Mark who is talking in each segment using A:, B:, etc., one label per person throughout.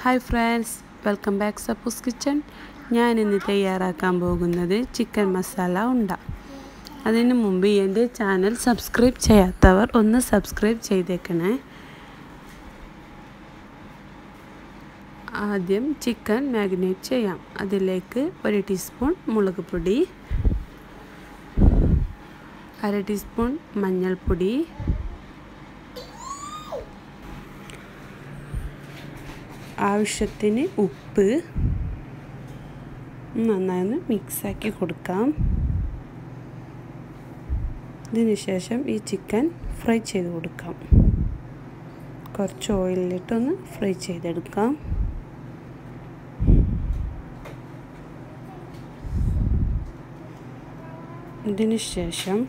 A: Hi friends welcome back Sappoos kitchen. ഞാൻ ഇന്ന് തയ്യാറാക്കാൻ പോകുന്നത് ചിക്കൻ മസാല ഉണ്ട. അതിന് മുമ്പ് എന്റെ ചാനൽ സബ്സ്ക്രൈബ് ചെയ്യാത്തവർ ഒന്ന് സബ്സ്ക്രൈബ് ചെയ്തേക്കണേ. ആദ്യം ചിക്കൻ മാഗ്നേറ്റ് ചെയ്യാം. അതിലേക്ക് ഒരു ടീസ്പൂൺ മുളക് പൊടി അര ടീസ്പൂൺ മഞ്ഞൾപ്പൊടി ആവശ്യത്തിന് ഉപ്പ് നന്നായി ഒന്ന് മിക്സാക്കി കൊടുക്കാം. ഇതിന് ശേഷം ഈ ചിക്കൻ ഫ്രൈ ചെയ്ത് കൊടുക്കാം. കുറച്ച് ഓയിലിട്ടൊന്ന് ഫ്രൈ ചെയ്തെടുക്കാം. ഇതിന് ശേഷം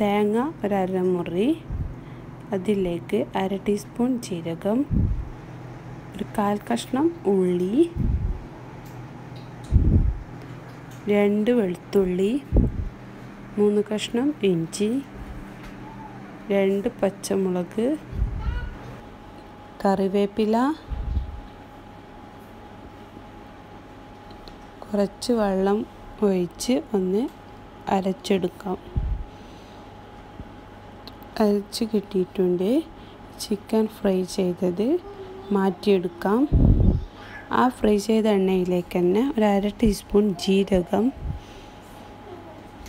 A: തേങ്ങ ഒരു അരമുറി അതിലേക്ക് അര ടീസ്പൂൺ ജീരകം ഒരു കാൽ കഷ്ണം ഉള്ളി രണ്ട് വെളുത്തുള്ളി മൂന്ന് കഷ്ണം ഇഞ്ചി രണ്ട് പച്ചമുളക് കറിവേപ്പില കുറച്ച് വെള്ളം ഒഴിച്ച് ഒന്ന് അരച്ചെടുക്കാം. അരച്ച് കിട്ടിയിട്ടുണ്ട്. ചിക്കൻ ഫ്രൈ ചെയ്തത് മാറ്റിയെടുക്കാം. ആ ഫ്രൈ ചെയ്ത എണ്ണയിലേക്ക് തന്നെ ഒരു അര ടീസ്പൂൺ ജീരകം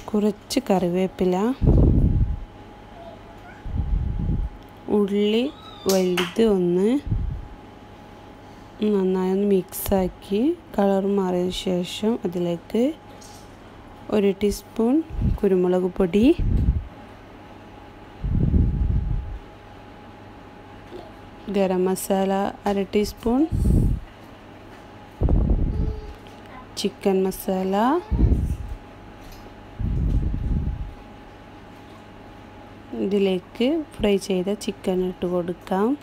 A: കുറച്ച് കറിവേപ്പില ഉള്ളി വലുത് ഒന്ന് നന്നായി ഒന്ന് മിക്സാക്കി കളർ മാറിയ ശേഷം അതിലേക്ക് ഒരു ടീസ്പൂൺ കുരുമുളക് പൊടി ഗരം മസാല അര ടീസ്പൂൺ. ചിക്കൻ മസാല. ഇതിലേക്ക് ഫ്രൈ ചെയ്ത ചിക്കൻ ഇട്ട് കൊടുക്കാം.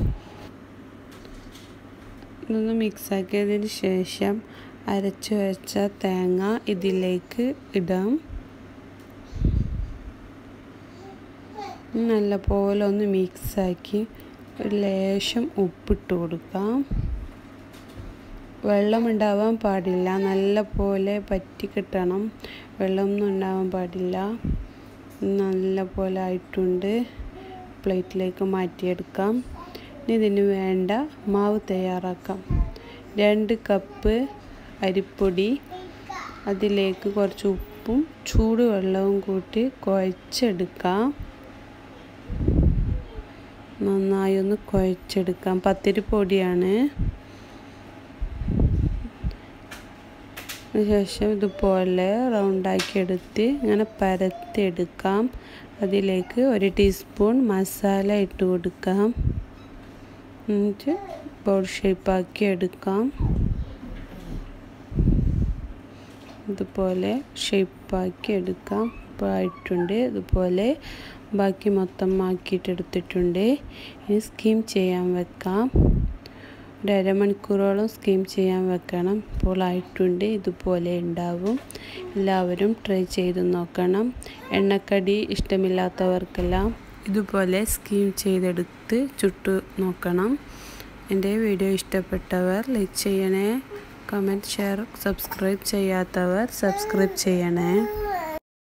A: ഇതൊന്ന് മിക്സാക്കിയതിന് ശേഷം അരച്ചു വെച്ച തേങ്ങ ഇതിലേക്ക് ഇടാം. നല്ല പോലെ ഒന്ന് മിക്സാക്കി ഒരു ലേശം ഉപ്പിട്ട് കൊടുക്കാം. വെള്ളം ഉണ്ടാവാൻ പാടില്ല. നല്ല പോലെ പറ്റി കിട്ടണം വെള്ളമൊന്നും ഉണ്ടാവാൻ പാടില്ല. നല്ല പോലെ ആയിട്ടുണ്ട്. പ്ലേറ്റിലേക്ക് മാറ്റിയെടുക്കാം. ഇനി ഇതിന് വേണ്ട മാവ് തയ്യാറാക്കാം. രണ്ട് കപ്പ് അരിപ്പൊടി അതിലേക്ക് കുറച്ച് ഉപ്പും ചൂടുവെള്ളവും കൂട്ടി കുഴച്ചെടുക്കാം. നന്നായി ഒന്ന് കുഴച്ചെടുക്കാം. പത്തിരി പൊടിയാണ് ശേഷം ഇതുപോലെ റൗണ്ടാക്കി എടുത്ത് ഇങ്ങനെ പരത്തെടുക്കാം അതിലേക്ക് ഒരു ടീസ്പൂൺ മസാല ഇട്ട് കൊടുക്കാം. എന്നിട്ട് ബോൾ ഷേപ്പാക്കി എടുക്കാം. ഇതുപോലെ ഷേപ്പാക്കി എടുക്കാം. ആയിട്ടുണ്ട് ഇതുപോലെ ബാക്കി മൊത്തം ആക്കിയിട്ടെടുത്തിട്ടുണ്ട്. ഇനി സ്കീം ചെയ്യാൻ വെക്കാം. ഒരു അരമണിക്കൂറോളം സ്കീം ചെയ്യാൻ വെക്കണം. ഇപ്പോൾ ആയിട്ടുണ്ട്. ഇതുപോലെ ഉണ്ടാവും. എല്ലാവരും ട്രൈ ചെയ്ത് നോക്കണം. എണ്ണക്കടി ഇഷ്ടമില്ലാത്തവർക്കെല്ലാം ഇതുപോലെ സ്കീം ചെയ്തെടുത്ത് ചുട്ടു നോക്കണം. എന്റെ വീഡിയോ ഇഷ്ടപ്പെട്ടവർ ലൈക്ക് ചെയ്യണേ. കമന്റ് ഷെയർ സബ്സ്ക്രൈബ് ചെയ്യാത്തവർ സബ്സ്ക്രൈബ് ചെയ്യണേ.